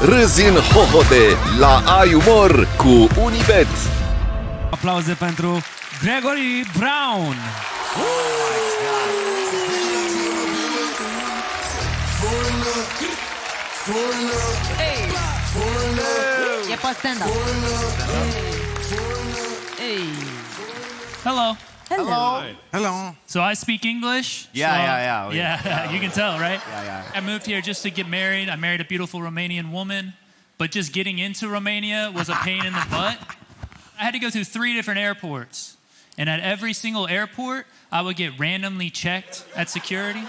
Râzi în hohode la Ai Umor cu Unibet. Aplauze pentru Gregory Brown. E pe stand-up. Hey. Hello. Hello. Hello. So I speak English. Yeah, so- yeah, yeah. We- Yeah, you can tell, right? Yeah, yeah. I moved here just to get married. I married a beautiful Romanian woman, but just getting into Romania was a pain in the butt. I had to go through three different airports. And at every single airport, I would get randomly checked at security.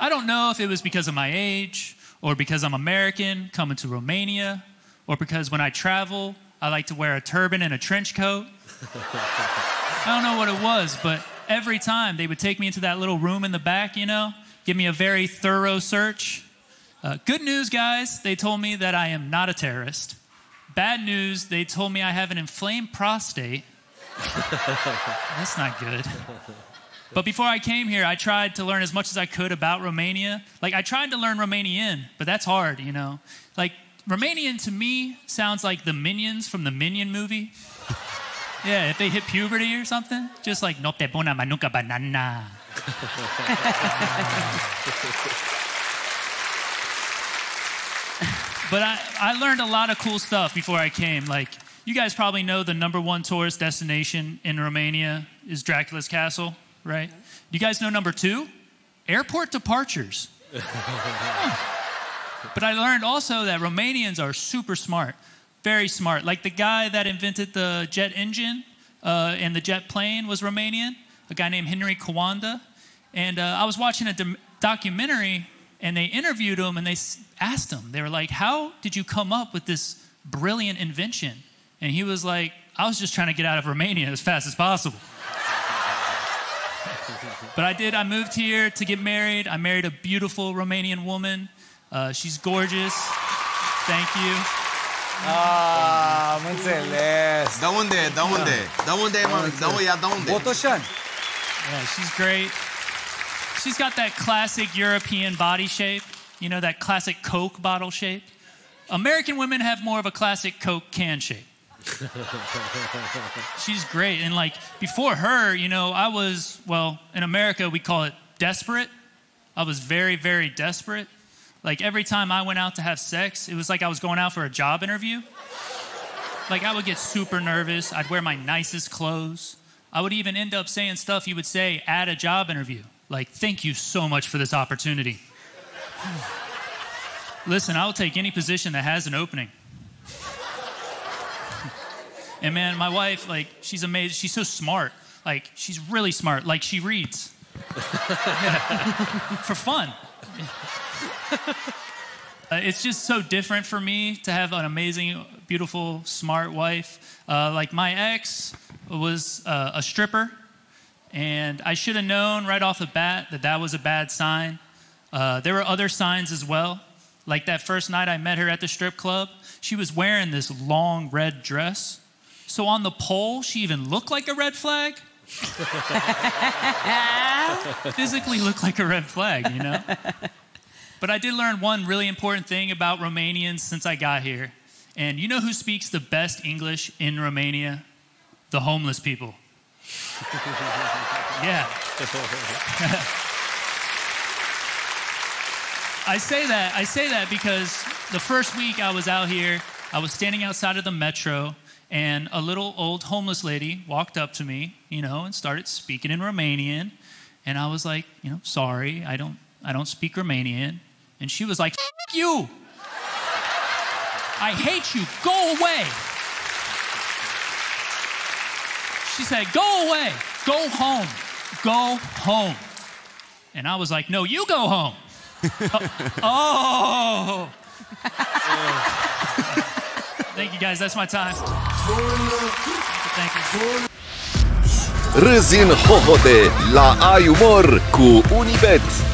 I don't know if it was because of my age or because I'm American coming to Romania or because when I travel, I like to wear a turban and a trench coat. I don't know what it was, but every time they would take me into that little room in the back, you know, give me a very thorough search. Uh, good news, guys, they told me that I am not a terrorist. Bad news, they told me I have an inflamed prostate. That's not good. But before I came here, I tried to learn as much as I could about Romania. Like, I tried to learn Romanian, but that's hard, you know? Like, Romanian to me sounds like the minions from the Minion movie. Yeah, if they hit puberty or something, just like nope bună manuka banana. but I, I learned a lot of cool stuff before I came. Like you guys probably know the number one tourist destination in Romania is Dracula's Castle, right? You guys know number two? Airport departures. But I learned also that Romanians are super smart, very smart. Like the guy that invented the jet engine uh, and the jet plane was Romanian, a guy named Henry Coandă. And uh, I was watching a dom- documentary and they interviewed him and they asked him, they were like, How did you come up with this brilliant invention? And he was like, I was just trying to get out of Romania as fast as possible. But I did. I moved here to get married. I married a beautiful Romanian woman. Uh, she's gorgeous. Thank you. Ah, am înțeles. Da unde e? Da unde e? Da unde e, mă? Da unde e? Da unde e? Botoșan. Yeah, she's great. She's got that classic European body shape. You know, that classic Coke bottle shape. American women have more of a classic Coke can shape. She's great. And like before her, you know, I was, well, in America, we call it desperate. I was very, very desperate. Like every time I went out to have sex, it was like I was going out for a job interview. Like I would get super nervous. I'd wear my nicest clothes. I would even end up saying stuff you would say at a job interview. Like, thank you so much for this opportunity. Listen, I will take any position that has an opening. And man, my wife, like, she's amazing. She's so smart. Like, she's really smart. Like, she reads. For fun. Uh, it's just so different for me to have an amazing, beautiful, smart wife. Uh, like, my ex was uh, a stripper, and I should have known right off the bat that that was a bad sign. Uh, there were other signs as well. Like that first night I met her at the strip club, she was wearing this long red dress. So on the pole, she even looked like a red flag. Physically looked like a red flag, you know? But I did learn one really important thing about Romanians since I got here. And you know who speaks the best English in Romania? The homeless people. yeah. I say that I say that because the first week I was out here, I was standing outside of the metro and a little old homeless lady walked up to me, you know, and started speaking in Romanian, and I was like, you know, sorry, I don't I don't speak Romanian. And she was like, you. I hate you. Go away. She said, Go away. Go home. Go home. And I was like, No, you go home. oh. Thank you guys. That's my time. Thank you. Râzi în hohode la iUmor cu Unibet.